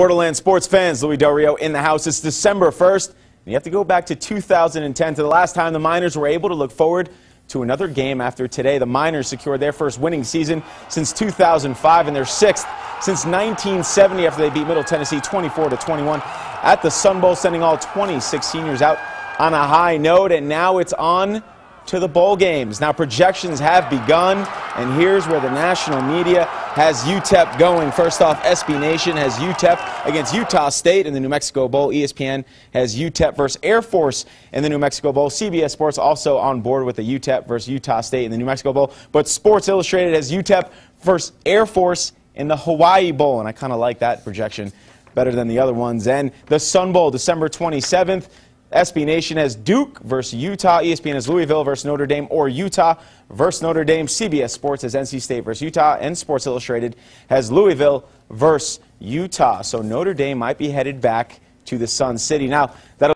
Borderland sports fans, Louis Del Rio in the house. It's December 1st. And you have to go back to 2010 to the last time the Miners were able to look forward to another game after today. The Miners secured their first winning season since 2005 and their sixth since 1970 after they beat Middle Tennessee 24 to 21 at the Sun Bowl, sending all 26 seniors out on a high note. And now it's on to the bowl games. Now projections have begun, and here's where the national media has UTEP going. First off, SB Nation has UTEP against Utah State in the New Mexico Bowl. ESPN has UTEP versus Air Force in the New Mexico Bowl. CBS Sports also on board with the UTEP versus Utah State in the New Mexico Bowl. But Sports Illustrated has UTEP versus Air Force in the Hawaii Bowl, and I kind of like that projection better than the other ones. And the Sun Bowl, December 27th. SB Nation has Duke versus Utah. ESPN has Louisville versus Notre Dame or Utah versus Notre Dame. CBS Sports has NC State versus Utah. And Sports Illustrated has Louisville versus Utah. So Notre Dame might be headed back to the Sun City. Now, that'll